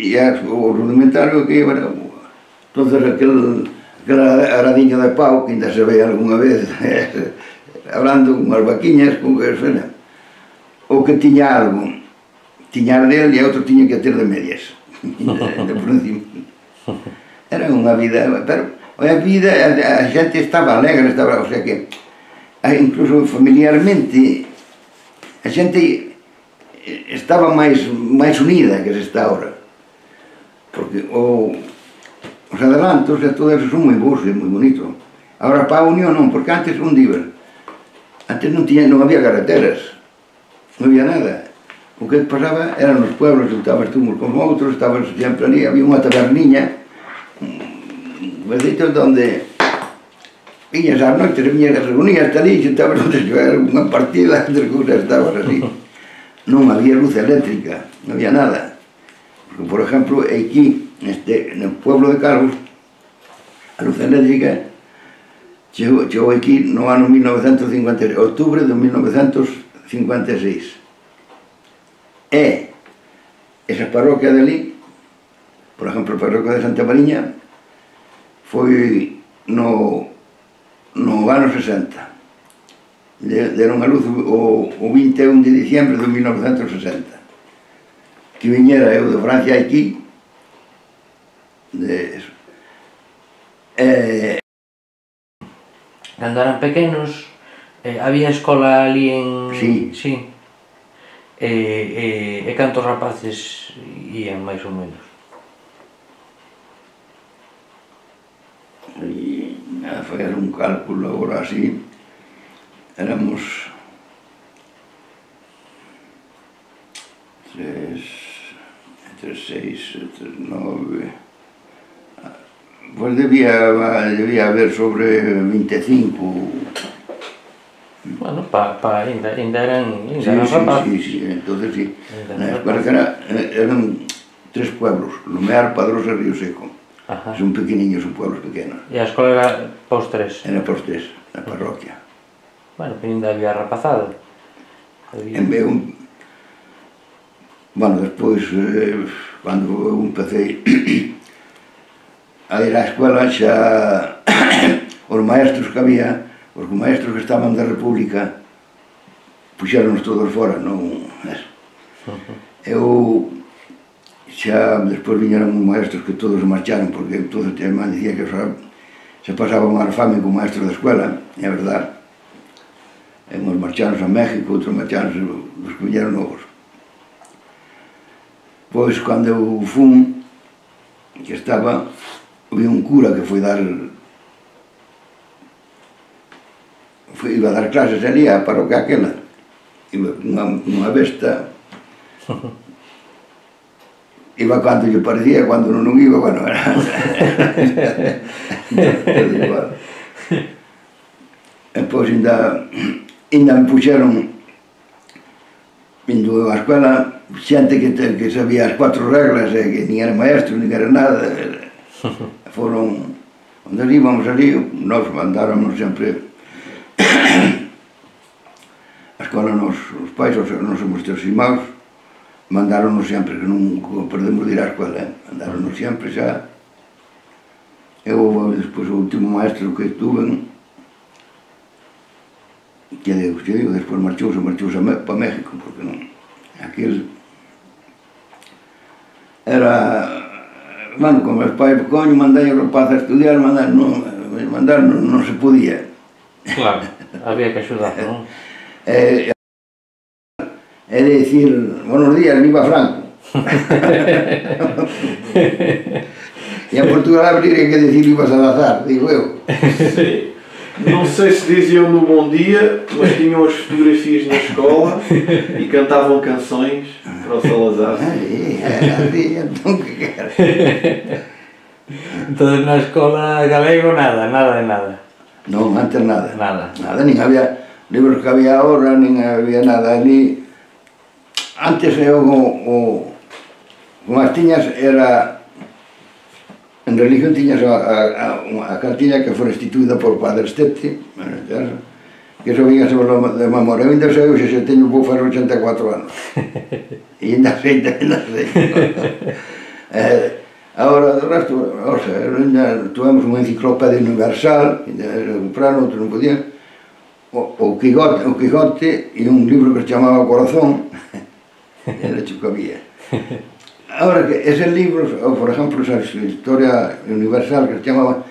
e o rudimentario que era entonces aquel, aquela aradiña de pau que ainda se ve algunha vez hablando con as vaquiñas con que suena o que tiña algo tiña del e outro tiña que ter de medias de por encima. Era unha vida pero a vida a, a xente estaba alegre estaba, o sea que incluso familiarmente a xente estaba máis máis unida que se está ahora porque ou os adelantos e todo eso son moi bons e moi bonito. Agora para a Unión non, porque antes un diver, antes non, tiña, non había carreteras, non había nada. O que pasaba eran os pueblos, estabas tú con outros, estabas sempre ali, había unha taberniña, un besito donde viñas ás noites, viñas, reunías ali, xuntabas onde xogar unha partida, entre cousas, estabas así. Non había luz eléctrica, non había nada. Por ejemplo, aquí, este, en el pueblo de Carlos, a luz eléctrica, chegou, chegou aquí no ano 1956, octubre de 1956. E esa parroquia de ali, por exemplo, a parroquia de Santa Mariña, foi no, no ano 60. Deron a luz o, o 21 de diciembre de 1960 que viñera eu de Francia aquí, de eso. Eh, Cando eran pequenos, eh, había escola ali en... Sí. sí. E, e, e cantos rapaces ían máis ou menos? E, a fazer un cálculo agora así, éramos 3, 3, 3, 9... Pois debía, debía haber sobre 25... Bueno, pa, pa, ainda, ainda eran, ainda sí, eran sí. Sí, sí, entonces sí. Eh, parece era, eh, eran tres pueblos, Lumear, Padrosa e Río Seco. Ajá. Son pequeniños, son pueblos pequenos. E a escola era pos tres? Era pos tres, na parroquia. Bueno, pero ainda había rapazado. Había... En, un, Bueno, despois, eh, cando eu empecé a ir á escola, xa os maestros que había, os maestros que estaban da República, puxéronos todos fora, non... Eu xa despois viñeron uns maestros que todos marcharon, porque todos a irmán dicía que xa, se pasaba unha fame como maestro da escola, é verdade. E uns marcharon a México, outros marcharon, os que viñeron novos. Pois, cando eu fun, que estaba, vi un cura que foi dar foi, iba a dar clases ali a parroquia aquela. Iba unha, unha besta. Iba cando lle parecía cando non, non iba, bueno era, era igual. E pois ainda ainda me puxeron quando a escola, xente que, te, que sabía as cuatro reglas, eh, que nin era maestro, nin era nada, eh, foron, onde íbamos ali, nos mandáronos sempre a escola nos, os pais, os, nos somos teus irmãos, mandáronos sempre, que non perdemos de ir á escola, eh? mandáronos sempre xa. Eu, despois, o último maestro que tuve, que eu digo, despois marchouse, marchouse para México, porque non, aquel era bueno, como meus pais, coño, mandai o rapaz a estudiar, mandar, non, mandar non, non se podía. Claro, había que axudar, non? Eh, eh, é, é de dicir, buenos días, viva Franco. e a Portugal abrir que decir viva Salazar, digo eu. Não sei se diziam no Bom Dia, mas tinham as fotografias na escola e cantavam canções para o Salazar. Aí, era así, entón que quer. Entonces na escola galego nada, nada de nada. Non, antes nada. Nada. Nada, nin había libros que había ahora, nin había nada ali. Antes eu o, o con as tiñas era En religión tiñas a, a, a, a cartilla que foi restituída por Padre Stete, que eso vinha sobre de memoria. Eu ainda sei hoxe, se teño vou fazer 84 anos. E ainda sei, ainda sei. eh, ahora, do resto, o sea, tuvemos unha enciclopedia universal, compraron, outro non podían, o, o, Quijote, o Quijote e un libro que se chamaba Corazón, era o que había. Ahora que ese libro, ou por exemplo, esa historia universal que se chamaba,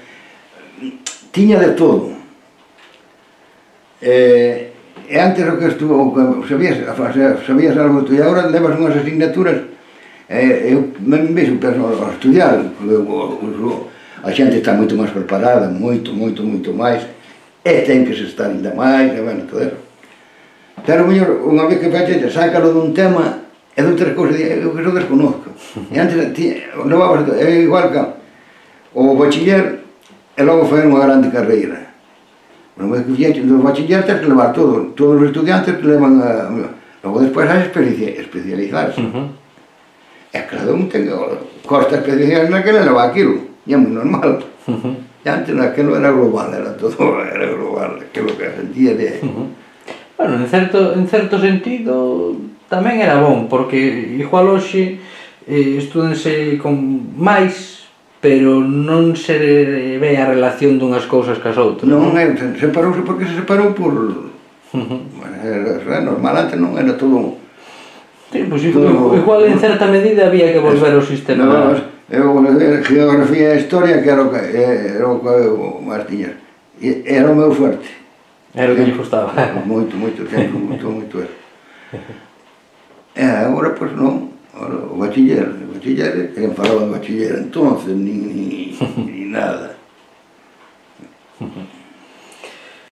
tiña de todo. Eh, e antes o que estuvo, sabías, sabías algo tú, e agora levas unhas asignaturas, eh, eu me vexo a estudiar, a xente está moito máis preparada, moito, moito, moito máis, e ten que se estar ainda máis, e bueno, todo eso. Pero, mellor, unha vez que fai, sácalo dun tema e outras cousas eu que non desconozco e antes levabas é igual que o bachiller e logo foi unha grande carreira no bachiller tens que levar todo todos os estudiantes te levan a, logo despois a especializarse uh -huh. e cada un ten costa especializarse naquela leva aquilo e é moi normal uh -huh. e antes naquilo era global era todo era global que que sentía de uh -huh. bueno, en certo, en certo sentido tamén era bon, porque igual hoxe eh, estudense con máis pero non se ve a relación dunhas cousas cas outras. Non, eh, non? Separouse porque se separou por... era normal, antes non era todo... Sí, pois pues, todo... igual en certa medida había que volver ao sistema. No, eu, geografía e historia que era o que, eh, era o que eu, Martiñas, era o meu forte. Era o que lle eh, gustaba. Moito, moito, sempre, moito, moito. Eh, e agora pois non, agora, o bachiller, o bachiller, quen falaba de bachiller entonces, ni, ni, ni nada.